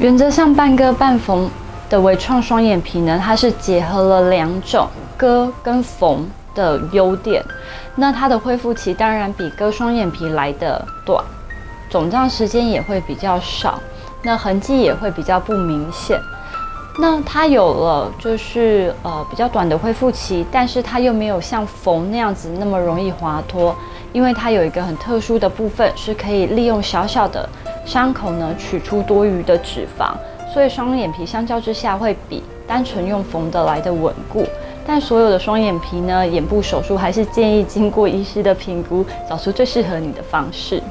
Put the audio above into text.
原则上半割半缝的微创双眼皮呢，它是结合了两种割跟缝的优点。那它的恢复期当然比割双眼皮来的短，肿胀时间也会比较少，那痕迹也会比较不明显。那它有了就是呃比较短的恢复期，但是它又没有像缝那样子那么容易滑脱，因为它有一个很特殊的部分是可以利用小小的伤口呢取出多余的脂肪，所以双眼皮相较之下会比单纯用缝的来的稳固。但所有的双眼皮呢，眼部手术还是建议经过医师的评估，找出最适合你的方式。